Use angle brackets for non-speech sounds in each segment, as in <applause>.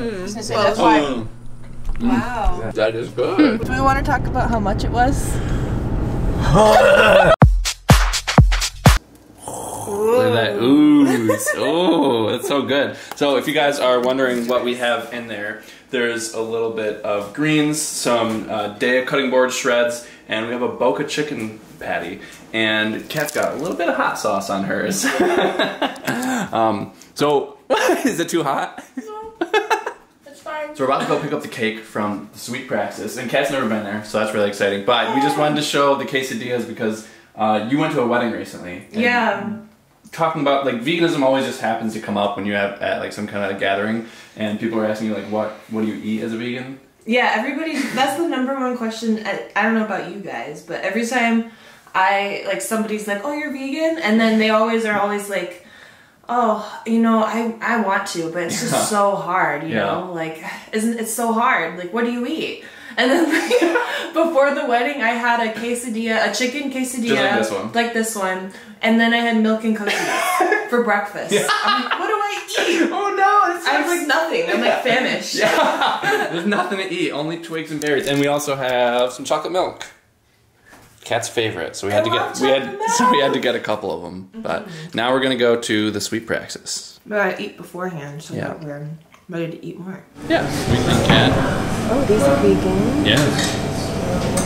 Well, that's why. Mm, Wow. that is good. Do we want to talk about how much it was? <laughs> Look at that ooze. Oh, that's so good. So if you guys are wondering what we have in there, there's a little bit of greens, some uh, Daiya cutting board shreds, and we have a Boca chicken patty. And Kat's got a little bit of hot sauce on hers. <laughs> um, so, <laughs> is it too hot? So we're about to go pick up the cake from the Sweet Praxis, and Kat's never been there, so that's really exciting. But we just wanted to show the quesadillas because uh, you went to a wedding recently. Yeah. Talking about like veganism always just happens to come up when you have at like some kind of gathering, and people are asking you like, what what do you eat as a vegan? Yeah, everybody. That's the number one question. I, I don't know about you guys, but every time I like somebody's like, "Oh, you're vegan," and then they always are always like, "Oh, you know, I I want to, but it's just Yeah. so hard." You Yeah. know, like isn't it so hard? Like, what do you eat? And then <laughs> before the wedding, I had a quesadilla, a chicken quesadilla, like this one. like this one, and then I had milk and cookies <laughs> for breakfast. I'm like, what do I eat? <laughs> Oh no, it's I have like nothing. I'm like famished. yeah. There's nothing to eat, only twigs and berries, and we also have some chocolate milk. Kat's favorite, so we had I to get we had <laughs> so we had to get a couple of them. But now we're gonna go to the Sweet Praxis. But I eat beforehand so Yeah. we're ready to eat more. Yeah, we think cat. Oh, these are vegan. Yeah.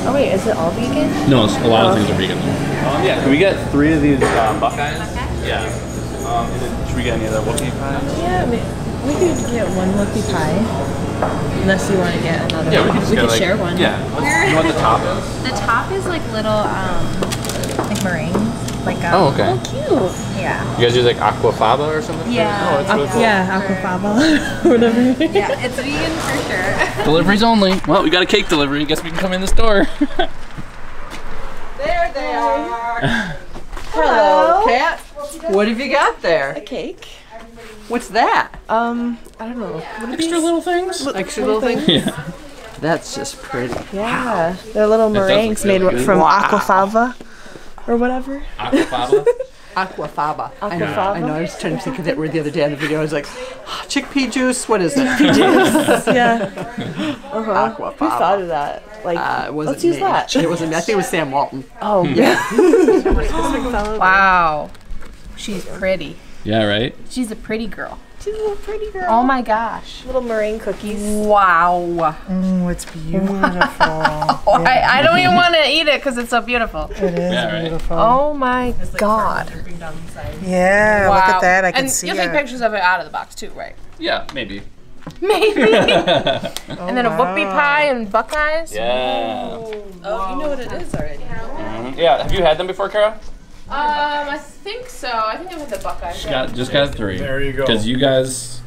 Oh wait, is it all vegan? No, a lot of things are vegan. Um, yeah, can we get three of these uh, Buckeyes? Yeah. Um, and should we get any other whoopie pie? Yeah, we, we could get one whoopie pie. Unless you want to get another Yeah, we one. can just we get could like, share one. Yeah. Let's- You know what the top is? The top is like little, um, like meringues, like um, Oh, okay. Oh, Cute. yeah, You guys use like aquafaba or something? Yeah. Oh, it's really cool. Yeah, aquafaba, <laughs> whatever. yeah. It's vegan for sure. <laughs> Deliveries only. Well, we got a cake delivery. Guess we can come in the store. There they are. <laughs> Hello, Kat. What have you got there? A cake. What's that? Um, I don't know. Extra little things. Extra little thing? Yeah. That's just pretty. Yeah, they're little meringues made really good. from Wow. aquafaba or whatever. Aquafaba. <laughs> Aquafaba. I know. Aquafaba? I know. I was trying to think of that word the other day on the video. I was like, chickpea juice. What is it? <laughs> yeah. Uh-huh. Who thought of that? Like, Uh, it wasn't let's use me. that. It wasn't me. I think it was Sam Walton. oh yeah. <laughs> Wow, she's pretty. yeah. Right. She's a pretty girl. She's a little pretty girl. Oh my gosh. Little meringue cookies. Wow. Oh, it's beautiful. <laughs> Oh, I, I don't even want to eat it because it's so beautiful. It is Yeah, right. beautiful. Oh my god. Yeah, wow. look at that. I can and see you'll it. take pictures of it out of the box too, right? Yeah. Maybe. Maybe. yeah. <laughs> and then a whoopie pie and Buckeyes. Yeah. Oh, you know what it is already. Mhm. Yeah. Have you had them before, Kara? Um, I think so. I think I've had the Buckeyes. Just got just got three. There you go. Because you guys.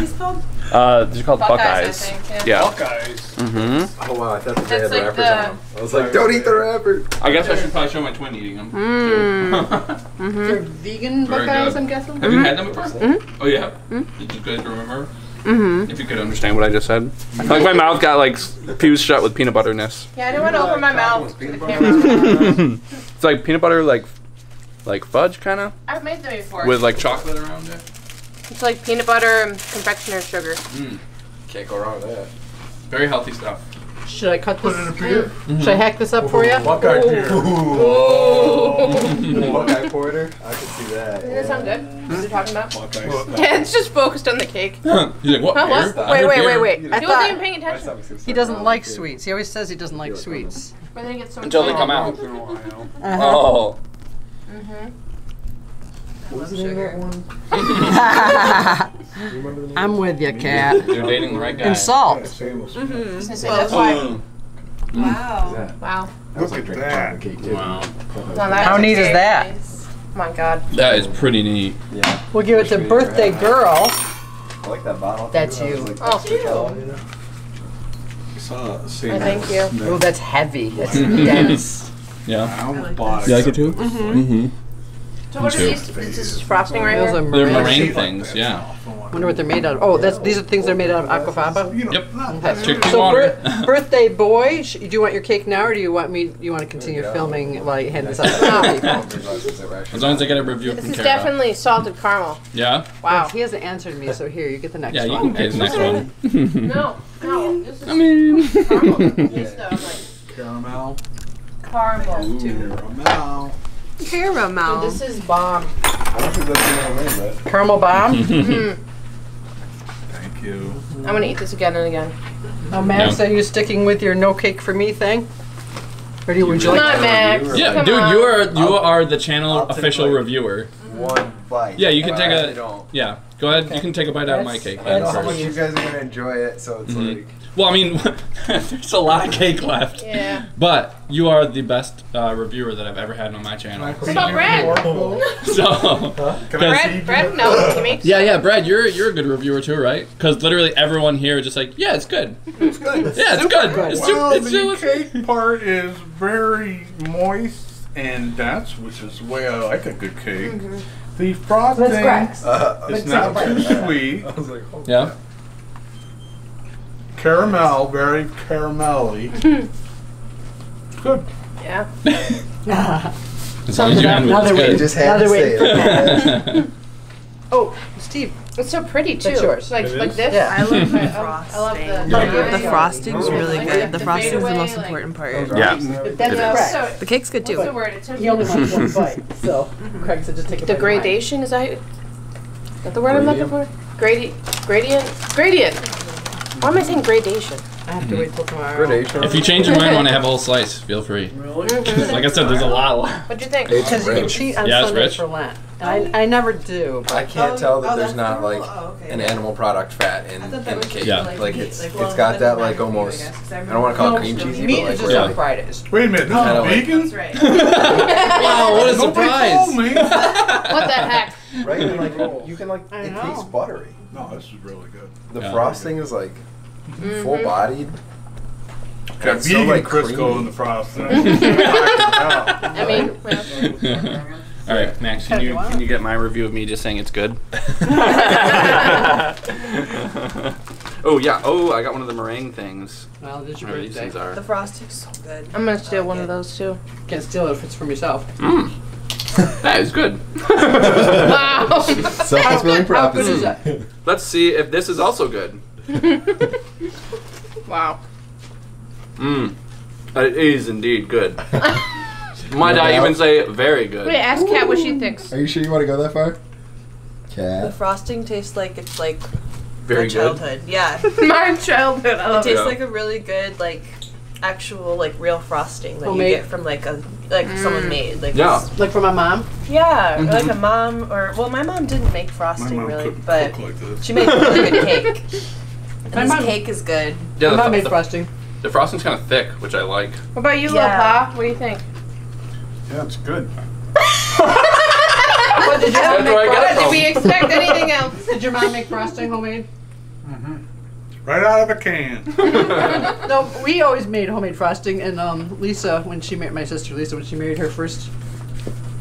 He's called Uh, they're called Buckeyes, Buckeyes. I think. Yeah. Buckeyes. Mm-hmm. Oh wow, I thought that they had like wrappers the- on 'em. I was like, don't eat the wrapper. I guess I should probably show my twin eating them. too. They're vegan Very Buckeyes, good. I'm guessing. Have you had them before? Oh, you have? Did you guys remember? Mm-hmm. If you could understand what I just said. I feel like my mouth got like fused shut with peanut butterness. Yeah, I didn't want to open my mouth. Peanut The butter? camera. <laughs> It's like peanut butter, like like fudge, kind of, I've made them before. with like chocolate around it. it's like peanut butter and confectioner's sugar. Can't go wrong with that. Very healthy stuff. Should I cut this? Put it in a beer. Should I hack this up for you? Buckeye beer. Oh. Buckeye porter. I can see that. Does that sound good? What are you talking about? Buckeyes. Yeah, it's just focused on the cake. <laughs> He's like, what? Huh, what? beer? Wait, wait, wait, wait. I He wasn't even paying attention. he doesn't like sweets. He always says he doesn't like sweets. But then he gets so Until they come out. Once in a while. Uh-huh. Oh. Mm-hmm. Oh. What was the name of that <laughs> one? You remember the name? I'm with you, Kat. <laughs> You're dating the right guy. And Yeah, salt. Samuel. That's why. Mm. Wow. Wow. Look at that. Wow. Now that How is neat is that? Oh my god. That is pretty neat. Yeah. We'll give it to birthday girl. I like that bottle. That's you. like Oh. extra tall, you? I saw I Samuel. thank you. Oh, that's heavy. That's <laughs> dense. Yeah. I almost bought it. You like it too? Mm-hmm. So what are too. these? This frosting right Those here? are They're meringue. meringue things, yeah. I wonder what they're made out of. Oh, that's these are things that are made out of aquafaba. Yep. Okay. Chicken So, water. bir- <laughs> birthday boy, sh- do you want your cake now, or do you want me? You want to continue filming while you hand this out to people? <laughs> As long as I get a review This from is Kara. definitely salted caramel. Yeah. Wow. He hasn't answered me, so here you get the next Yeah, you one. can pay the next one. <laughs> No, no. This is I mean. Caramel. Uh, caramel. Caramel. Caramel. This is bomb. I don't think that's the only name, Caramel bomb. but <laughs> thank you. I'm gonna eat this again and again. Oh, Max, are you sticking with your no cake for me thing? Or do you would you like? Not Max. Yeah, Come dude, on. you are you are the channel I'll official like- reviewer. One bite. Yeah, you can take I a- Yeah, go ahead. You can take a bite out of my cake. I then know how much you guys are gonna enjoy it, so it's Mhm. like. Well, I mean, <laughs> there's a lot of cake left. Yeah. But you are the best uh, reviewer that I've ever had on my channel. What about Brad? <laughs> So, <laughs> Can Brad, Brad, no, he makes. yeah, yeah, Brad, you're you're a good reviewer too, right? Because literally everyone here is just like, yeah, it's good. It's good. Yeah, it's good. It's super, Well, it's the super- cake part is very moist and dense, which is the way I like a good cake. The frosting Uh, is not too sweet. I was like, oh, Yeah. Caramel, very caramelly. It's <laughs> good. Yeah. As long as you end with that we You it's just had to Another say way. it. <laughs> Oh, Steve. It's so pretty too. That's yours. Like It like is? this. Yeah. I love the I frosting. love the. Yeah. The frosting's really Like good. the The frosting's the fadeaway, most like- important part. Oh, yeah. That's Yeah, correct. so- The cake's good What's the too. word? It's He only wants one <laughs> bite, so mm-hmm. Craig said just take a bite. of mine. Degradation is that? Is that the word I'm looking for? Gradi- gradient. Gradient. Why am I saying gradation? I have to wait till tomorrow. Gradation. If you change your mind, want to have a whole slice, feel free. Mhm. <laughs> Like I said, there's a lot left. What'd you think? It's Because you can rich. cheat on Yeah, it's Sundays rich. for Lent. I, I never do. I can't tell that oh, there's that's not the like? Oh, okay. an animal product fat in, I thought in that the was cake. Yeah. like Like meat, it's like, it's well, got it that doesn't like matter for you, I almost. guess, 'cause I I don't want to call No, it cream cheesy, Meat but is like just where on like Fridays. Wait a minute, this Kinda is like- vegan? That's right. <laughs> Wow, what a Nobody told surprise! me. <laughs> What the heck? right and like you can like I it know. tastes buttery. No, this is really good. The Yeah. frosting is like Mm-hmm. full bodied. Got It's so, vegan like, Crisco creamy. in the frosting. <laughs> I mean, well, <laughs> All right, Max, can you can you get my review of me just saying it's good? <laughs> oh yeah. Oh, I got one of the meringue things. Well, it is your these things are. The frosting's so good. I'm gonna steal one of those too. Can't steal it if it's from yourself. Mm. That is good. Wow. Self-fulfilling How good is prophecy. Let's see if this is also good. <laughs> wow. Mmm. It is indeed good. <laughs> Might I even say very good? Wait, ask Kat what she thinks. Are you sure you want to go that far? Kat. The frosting tastes like it's like Very my good. childhood. Yeah. <laughs> My childhood. I It tastes Yeah. like a really good like actual like real frosting that Homemade? you get from like a like someone mm. made like Yeah. it's- Like from my mom? yeah or mm-hmm. like Mhm. a mom or well my mom didn't make frosting mom really but like she made a really good cake and this mom- cake is good Yeah, my the, mom made the, frosting. the frosting's kind of thick, which I like. What about you, Yeah. little Pa? What do you think? Yeah, it's good. <laughs> What, did, your mom make get it Did we expect anything else? did your mom make frosting homemade? Mm-hmm. Right out of a can. <laughs> No, we always made homemade frosting, and um, Lisa, when she married my sister Lisa, when she married her first,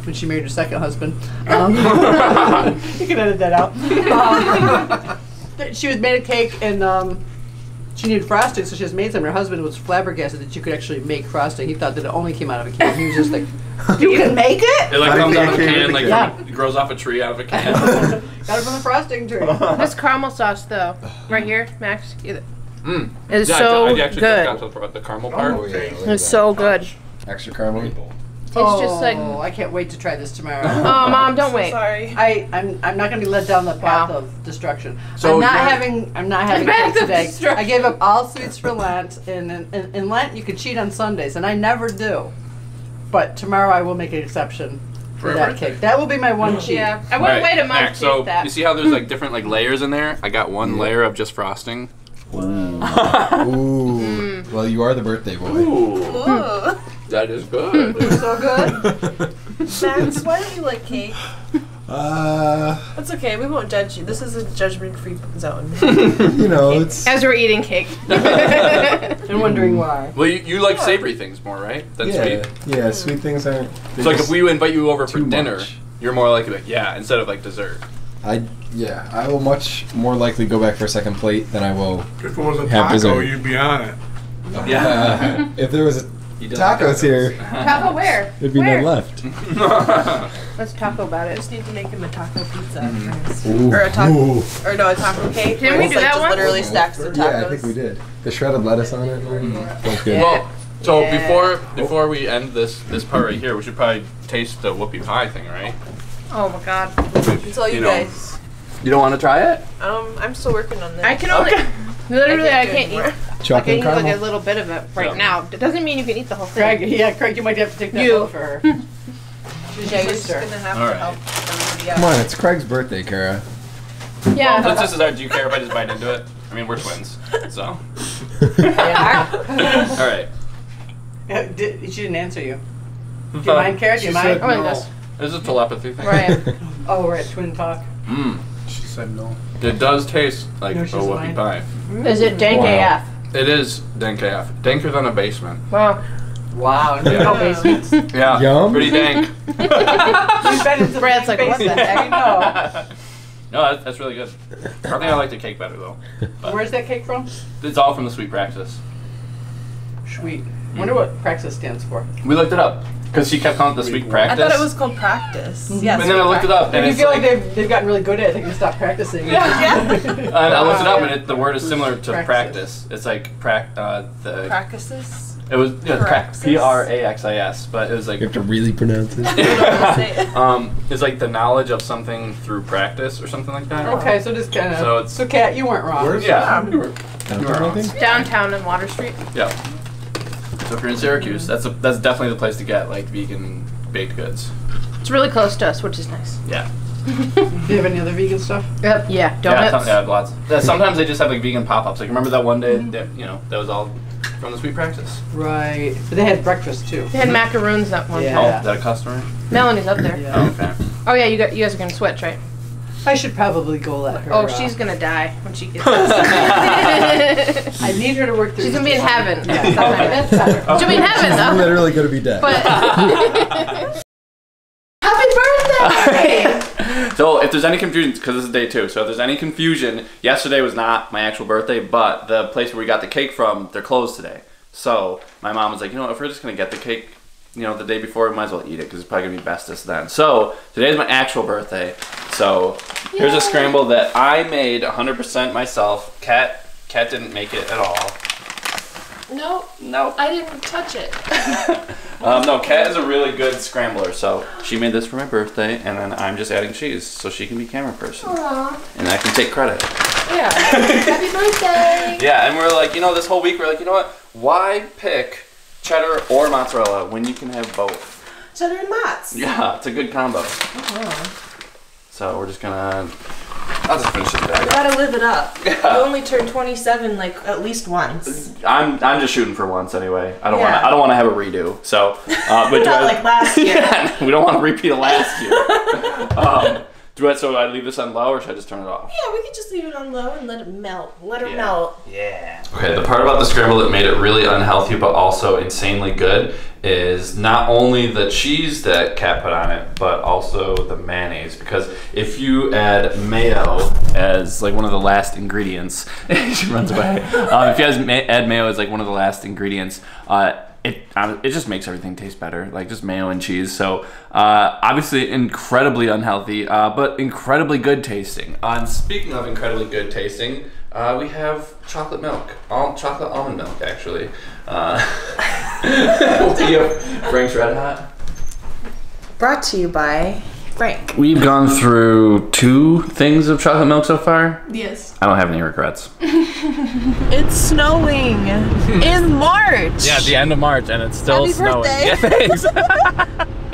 when she married her second husband, um, <laughs> you can edit that out. Um, she was made a cake, and um, she needed frosting, so she just made some. Her husband was flabbergasted that you could actually make frosting. He thought that it only came out of a can. He was just like, <laughs> "You can make it." It like How comes out of a can, like in the from- it grows off a tree out of a <laughs> can. Got it from the frosting tree. <laughs> This caramel sauce, though, right here, Max, it- mm. it's Yeah, so I, I actually good. got the, the caramel part. Oh yeah. look It's that. so good. extra caramel. It's just like, Oh, I can't wait to try this tomorrow. <laughs> oh, mom, don't wait. sorry I, I'm, I'm not going to be led down the path Wow. of destruction. So I'm not having I'm not having Path cake of today. destruction. I gave up all sweets for Lent, and in, in, in Lent you can cheat on Sundays, and I never do. But tomorrow I will make an exception for, For that cake. That will be my one cheat. Yeah, I wouldn't Right, wait a month Max, to so eat that. you see how there's like different like layers in there? I got one layer of just frosting. <laughs> Mm. Ooh. Well, you are the birthday boy. Ooh, Ooh, that is good. so good <laughs> Max why don't you like cake Uh, that's okay we won't judge you this is a judgment free zone <laughs> you know, it's As we're eating cake. <laughs> And wondering why. well, you, you like savory things more, right? Than yeah, sweet. yeah. Sweet things aren't. So like if we invite you over for too dinner, much. you're more likely like yeah instead of like dessert. I Yeah, I will much more likely go back for a second plate than I will. If it was a Have taco, dessert. you'd be on it. Uh, if there was a He doesn't tacos here, <laughs> Taco where? <laughs> there'd be Where? none left. <laughs> Let's talk about I it. just need to make him a taco pizza. Ooh. Or a taco, Ooh. or no, a taco cake. Didn't where we it's do like that just one? Literally stacks of tacos. Yeah, I think we did. The shredded lettuce on it. Mm. Sounds good. Well, so Yeah. before before we end this this part right here, we should probably taste the whoopie pie thing, right? Oh my god. It's all you, You know. guys. You don't want to try it? Um, I'm still working on this. I can only literally I can't eat. I Chocolate can eat like a little bit of it right Yeah. now. It doesn't mean you can eat the whole thing. Craig, yeah, Craig, you might have to take that You. for her. She's <laughs> Yeah, just gonna have All to right. help. Come on, it's Craig's birthday, Kara. Yeah. Since this is our, do you care if I just bite into it? I mean, we're twins, so. <laughs> Yeah. <laughs> All right. Uh, did- she didn't answer you. Do you mind, Kara? Do you She mind? said I mean, no. this. This is a telepathy thing. Right. Oh, we're at Twin Talk. Mmm. She said no. It does taste like No, a she's whoopie pie. Is it dank Wow. AF? It is dank AF. Danker than a basement. Wow. Wow. No Yeah. basements. Yeah. Yum. Pretty dank. <laughs> We've been into Brad's like, what the basements. heck? I know. <laughs> No, that, that's really good. I think I like the cake better though. But Where's that cake from? it's all from the Sweet Praxis. Sweet. Wonder what Praxis stands for. We looked it up because she kept calling it this week Sweet I thought it was called practice. Yes. And then I looked it up, and And you it's feel like, like, they've, they've gotten really good at it. They can stop practicing. <laughs> Yeah. and I looked it up, and it, the word is similar to Praxis. practice. It's like prac. Uh, the Practices. it was yeah, pra- Praxis. P R A X I S, but it was like You have to really pronounce <laughs> <laughs> it. um, it's like the knowledge of something through practice or something like that. Okay, so just kind of. So So, it's- Kat, you weren't wrong. Where's Yeah. You were, Downtown, you were wrong. Downtown in Water Street. Yeah. So if you're in Syracuse, that's a, that's definitely the place to get like vegan baked goods. It's really close to us, which is nice. Yeah. Do you have any other vegan stuff? Yep. Yeah. Yeah, Donuts. t- yeah, lots. Yeah, sometimes they just have like vegan pop-ups. Like remember that one day mm-hmm. that you know that was all from the Sweet Practice. Right. But they had breakfast too. They had macaroons that one Yeah. Oh, is that a customer? Melanie's up there. Yeah. Oh, okay. Oh yeah, you got you guys are gonna switch, right? I should probably go let her. Oh, uh, she's gonna die when she gets. <laughs> I need her to work through. She's gonna be in heaven. Yeah, <laughs> that's better. She'll be in heaven though. Literally gonna be dead. But <laughs> happy birthday! So if there's any confusion, because this is day two, so if there's any confusion, yesterday was not my actual birthday, but the place where we got the cake from, they're closed today. So my mom was like, you know, what, if we're just gonna get the cake, you know, the day before, we might as well eat it because it's probably gonna be bestest then. So today's my actual birthday. So here's a scramble that I made 100% myself. Kat, Kat didn't make it at all. no, No. I didn't touch it. <laughs> Um, no, Kat is a really good scrambler, so she made this for my birthday, and then I'm just adding cheese so she can be camera person, Aww. and I can take credit. Yeah. <laughs> happy birthday! Yeah, and we're like, you know, this whole week we're like, you know what? Why pick cheddar or mozzarella when you can have both? Cheddar and Mott's. Yeah, it's a good combo. So we're just gonna. I'll just finish this You gotta live it up. <laughs> Yeah. You only turn 27 like at least once. I'm I'm just shooting for once anyway. I don't want Yeah. to I don't want to have a redo. So, uh, but <laughs> Not I- like last <laughs> year. yeah, we don't want to repeat of last year. um, do I so I leave this on low or should I just turn it off? Yeah, we could just leave it on low and let it melt. Let her Yeah. melt. Yeah. Okay, the part about the scramble that made it really unhealthy but also insanely good is not only the cheese that Kat put on it, but also the mayonnaise. Because if you add mayo as like one of the last ingredients, <laughs> she runs away. um, if you guys ma- add mayo as like one of the last ingredients, uh, it um, it just makes everything taste better, like just mayo and cheese. So uh, obviously incredibly unhealthy, uh, but incredibly good tasting. Uh, and speaking of incredibly good tasting, uh, we have chocolate milk, all chocolate almond milk actually. Uh, <laughs> have Frank's Red Hot? Brought to you by Frank. We've gone through two things of chocolate milk so far. Yes. I don't have any regrets. <laughs> It's snowing in March. Yeah, the end of March, and it's still Happy snowing. birthday. <laughs> Yeah,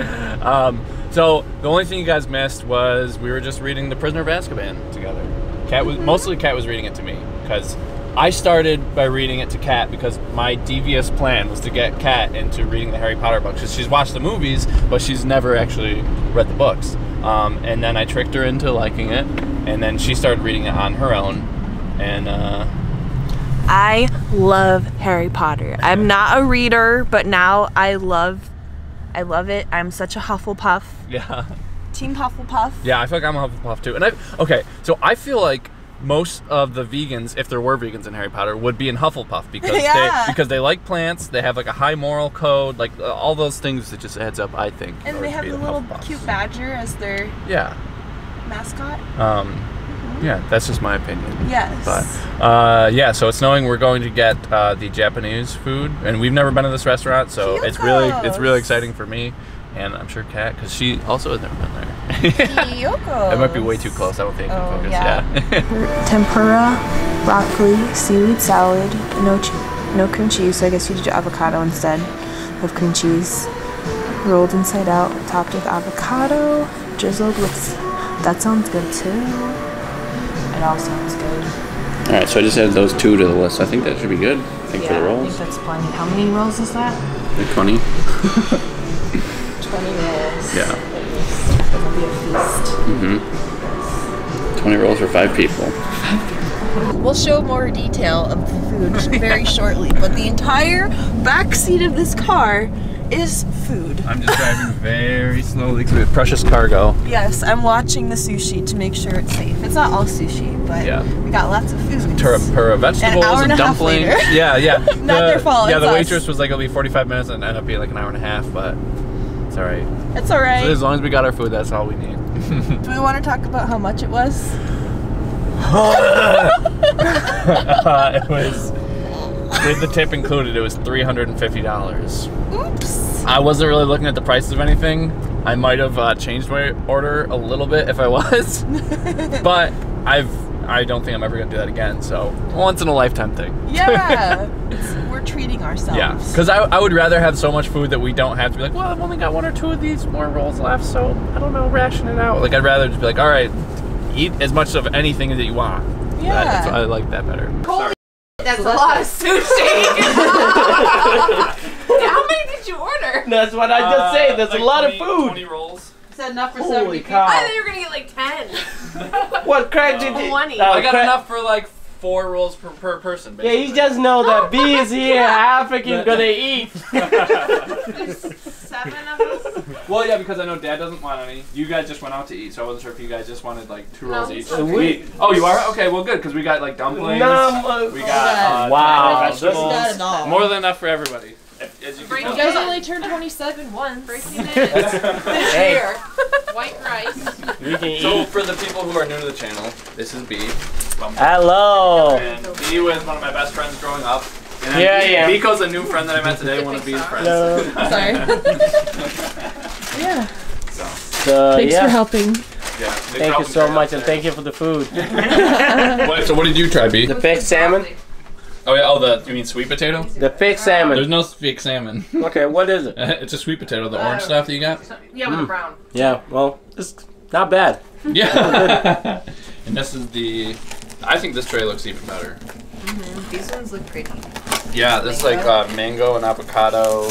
thanks. <laughs> um, so the only thing you guys missed was we were just reading The Prisoner of Azkaban together. Kat was mostly Kat was reading it to me because I started by reading it to Kat because my devious plan was to get Kat into reading the Harry Potter books. She's watched the movies, but she's never actually read the books. Um, and then I tricked her into liking it, and then she started reading it on her own. And uh, I love Harry Potter. I'm not a reader, but now I love I love it. I'm such a Hufflepuff. yeah, Team Hufflepuff. Yeah, I feel like I'm a Hufflepuff too. And I okay, so I feel like most of the vegans, if there were vegans in Harry Potter, would be in Hufflepuff <laughs> because Yeah. they because they like plants. They have like a high moral code, like uh, all those things that just adds up. I think. And they have the little Hufflepuffs. cute badger as their Yeah. mascot. Um, yeah, that's just my opinion. Yes. But uh, yeah, so it's knowing we're going to get uh, the Japanese food, and we've never been to this restaurant, so it's really it's really exciting for me, and I'm sure Kat, because she also has never been there. Kyoko. <laughs> It might be way too close. I don't think I can Oh, focus. yeah. yeah. <laughs> tempura, broccoli, seaweed salad, no che- no cream cheese, so I guess you did avocado instead of cream cheese. Rolled inside out, topped with avocado, drizzled with. That sounds good too. It all sounds good. All right, so I just added those two to the list. I think that should be good. I think for the rolls. I rolls, think that's plenty. How many rolls is that? like twenty. <laughs> 20 rolls. Yeah. It'll be a feast. Mm-hmm. Twenty rolls for five people. We'll show more detail of the food <laughs> very shortly, but the entire back seat of this car is food. I'm just driving <laughs> very slowly because we have precious cargo. Yes, I'm watching the sushi to make sure it's safe. It's not all sushi, but Yeah. we got lots of food. Tempura vegetables hour and and a half dumplings. Yeah, yeah. <laughs> Not their fault, Yeah, it's the us. waitress was like, it'll be 45 minutes and ended up being like an hour and a half, but it's all right. It's alright. So as long as we got our food, that's all we need. Do we want to talk about how much it was? <laughs> it was with the tip included. It was three hundred and fifty dollars. Oops. I wasn't really looking at the prices of anything. I might have uh, changed my order a little bit if I was, <laughs> but I've I don't think I'm ever gonna do that again. So once in a lifetime thing. Yeah. <laughs> It's- we're treating ourselves. Yeah, because I, I would rather have so much food that we don't have to be like, well, I've only got one or two of these more rolls left, so I don't know, ration it out. Like I'd rather just be like, all right, eat as much of anything that you want. Yeah. That- that's, I like that better. Holy that's a lot of sushi. <laughs> <laughs> How many did you order? That's what I just said. There's a lot of food. Twenty rolls. Is that enough for Holy 70 people? I thought you were gonna get like 10. What crack did <laughs> you? 20. Uh, I got crack- enough for like four rolls per, per person. Yeah, he just know that B is here. African gonna eat. <laughs> Seven of us? Well, yeah, because I know Dad doesn't want any. You guys just went out to eat, so I wasn't sure if you guys just wanted like two No, rolls he's each. hungry. We- Oh, you are? Okay, well, good, because we got like dumplings. No, we got uh, Wow, vegetables. this- Got it all. More than enough for everybody. As you Break can it tell. down. only turned 27 once. Breaking <laughs> it. Hey, Here. White rice. we can So eat. for the people who are new to the channel, this is B. Hello. And B was one of my best friends growing up. And Yeah, B- yeah. Biko's a new friend that I met today, one of B's friends. Hello. <laughs> Sorry. <laughs> yeah. So, So, Thanks yeah. for helping. yeah. Thank you so much, and thank you for the food. So what did you try, B? The fake salmon. Oh yeah, oh the you mean sweet potato? The fake salmon. There's no fake salmon. <laughs> Okay, what is it? <laughs> it's a sweet potato, the orange stuff that you got. Yeah, with the brown. Yeah, well, it's not bad. <laughs> Yeah. and this is the. I think this tray looks even better. Mhm. These ones look pretty. Yeah, this is like uh, mango and avocado.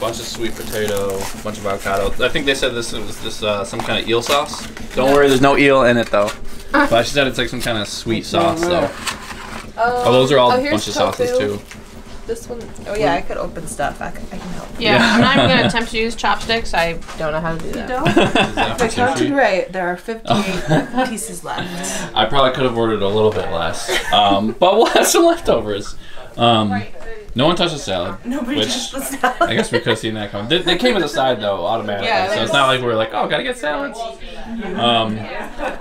Bunch of sweet potato, bunch of avocado. I think they said this was this uh, some kind of eel sauce. Don't worry, there's no eel in it though. But she said it's like some kind of sweet sauce though. Oh, those are all a bunch of sauces too. This one, oh yeah, I could open stuff. I, c- I can help. Yeah, Yeah. I'm not even gonna <laughs> attempt to use chopsticks. I don't know how to do that. Don't? <laughs> Is that for If I counted right, there are 58 <laughs> pieces left. I probably could have ordered a little bit less, um, but we'll have some leftovers. Um, no one touched the salad. Nobody Which- touched the salad. I guess we could have seen that coming. They, they came as a side though, automatically. Yeah, so it's not like we're like, oh, gotta get salads. Um,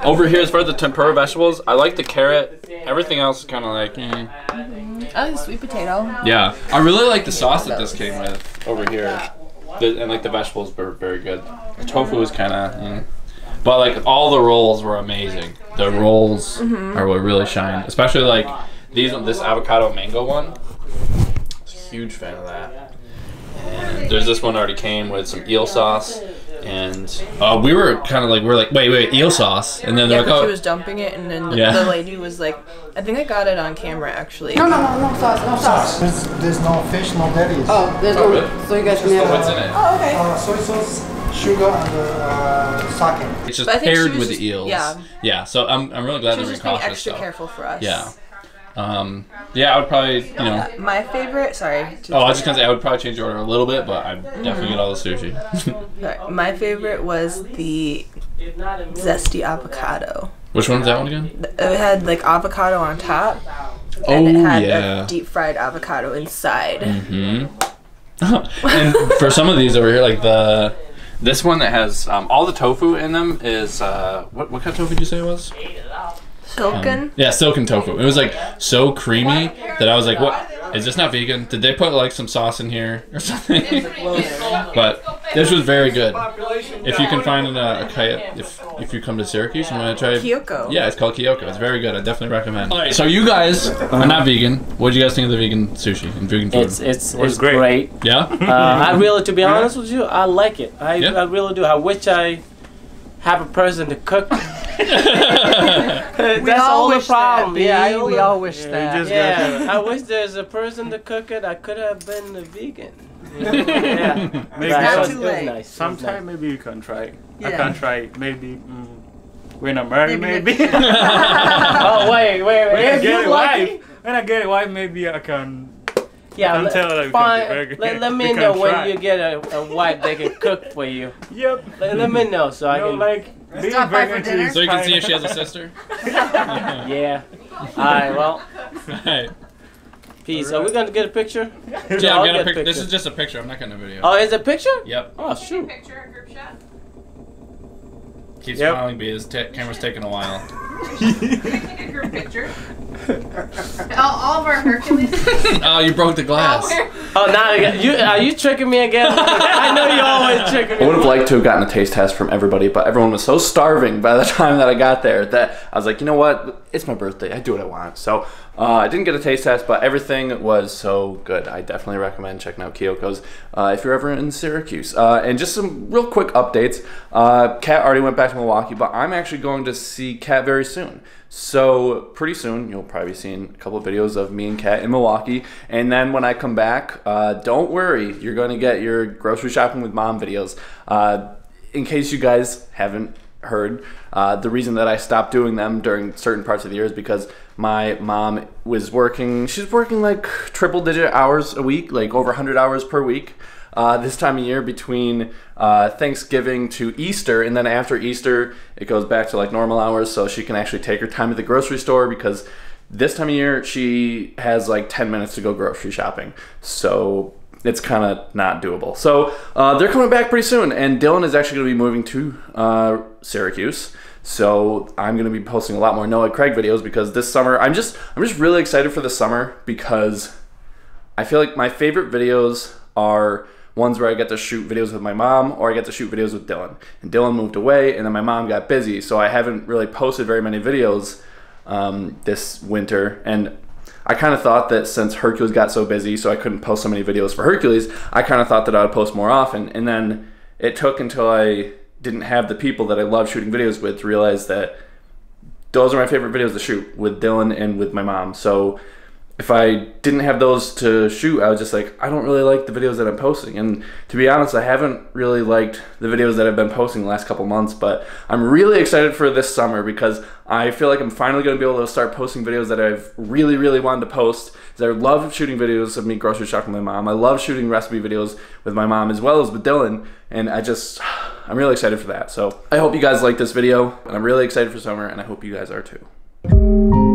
over here, as far as the tempura vegetables, I like the carrot. Everything else is kind of like, eh. I like the sweet potato. yeah. I really like the sauce that this came with over here, the, and like the vegetables were very good. The tofu was kind of, but like all the rolls were amazing. The rolls are what really shine, especially like these. This avocado mango one. Huge fan of that. And there's this one already came with some eel sauce, and uh, we were kind of like, we're like, wait, wait, eel sauce, and then they're Yeah, like, because oh, she was dumping it, and then the, Yeah. the lady was like, I think I got it on camera actually. No, no, no, no sauce, no sauce. There's, there's no fish, no berries. Oh, there's Oh, no. really? So you guys can So have. what's in it? Oh, okay. Uh, soy sauce, sugar, and uh, sake. It's just But I think she paired with just- the eels. yeah. Yeah. So I'm, I'm really glad She was they're just being cautious. extra though. careful for us. Yeah. Um, yeah, I would probably, you know. My favorite, sorry. Oh, I was just gonna say I would probably change the order a little bit, but I'd definitely get all the sushi. <laughs> My favorite was the zesty avocado. Which one's that one again? It had like avocado on top, Oh and it had yeah. a deep fried avocado inside. hmm <laughs> and for some of these over here, like the this one that has um, all the tofu in them is uh, what what kind of tofu did you say it was? Silken. Um, yeah, silken tofu. It was like so creamy that I was like, "What? Is this not vegan? Did they put like some sauce in here or <laughs> something?" but this was very good. If you can find a, a kaya, if if you come to Syracuse, you want to try. it. Kyoko. Yeah, it's called Kyoko. It's very good. I definitely recommend. All right, so you guys are not vegan. What do you guys think of the vegan sushi and vegan food? It's it's it's great. great. yeah. Uh, I really, to be honest with you, I like it. I, Yeah. I really do. I wish I have a person to cook. <laughs> That's We all all the problem. that, yeah, I B. We all wish Yeah, that. just Yeah, I wish there's a person to cook it. I could have been a vegan. yeah, <laughs> Maybe But not too late. nice. It was Sometime maybe you can try. I Yeah. can try. Maybe mm, when I'm married, Maybe maybe. <laughs> oh wait, wait, wait. when I get a wife, when I get a wife, maybe I can. Yeah, Don't let, tell her fine. can. Let, let <laughs> me can know when try. you get a, a wife that can cook for you. <laughs> Yep. Let, let me know so I You know, can. like being Stop by for dinner? So you can see if she has a sister. <laughs> yeah. All right. Well, Right. peace. Are we gonna get a picture? Yeah, I'll I'm gonna get a pic- This is just a picture. I'm not getting a video. Oh, is it a picture? Yep. Oh shoot. Keep Yep. smiling, B. This ta- camera's taking a while. All, all of our Hercules. <laughs> oh, you broke the glass. Oh, now you, are you tricking me again? I know you always tricking me. I would have liked to have gotten a taste test from everybody, but everyone was so starving by the <laughs> time that I got there that I was like, you know what? It's my birthday. I do what I want. So uh, I didn't get a taste test, but everything was so good. I definitely recommend checking out Kyoko's uh, if you're ever in Syracuse. Uh, and just some real quick updates. Uh, Kat already went back to Milwaukee, but I'm actually going to see Kat very soon. So pretty soon, you'll probably be seeing a couple of videos of me and Kat in Milwaukee. And then when I come back, uh, don't worry, you're going to get your grocery shopping with mom videos. Uh, in case you guys haven't heard, uh, the reason that I stopped doing them during certain parts of the year is because my mom was working, she's working like triple digit hours a week, like over 100 hours per week. Uh, this time of year between uh, Thanksgiving to Easter, and then after Easter, it goes back to like normal hours, so she can actually take her time at the grocery store because this time of year she has like 10 minutes to go grocery shopping. So it's kind of not doable. So uh, they're coming back pretty soon, and Dylan is actually going to be moving to uh, Syracuse. So I'm going to be posting a lot more No Egg Craig videos because this summer I'm just I'm just really excited for the summer because I feel like my favorite videos are ones where I get to shoot videos with my mom or I get to shoot videos with Dylan. And Dylan moved away, and then my mom got busy, so I haven't really posted very many videos um, this winter. And I kind of thought that since Hercules got so busy, so I couldn't post so many videos for Hercules, I kind of thought that I would post more often. And then it took until I didn't have the people that I love shooting videos with to realize that those are my favorite videos to shoot with Dylan and with my mom. So if I didn't have those to shoot, I was just like, I don't really like the videos that I'm posting. And to be honest, I haven't really liked the videos that I've been posting the last couple months, but I'm really excited for this summer because I feel like I'm finally going to be able to start posting videos that I've really, really wanted to post. I love shooting videos of me grocery shopping with my mom. I love shooting recipe videos with my mom as well as with Dylan. And I just, <sighs> I'm really excited for that. So I hope you guys like this video, and I'm really excited for summer, and I hope you guys are too.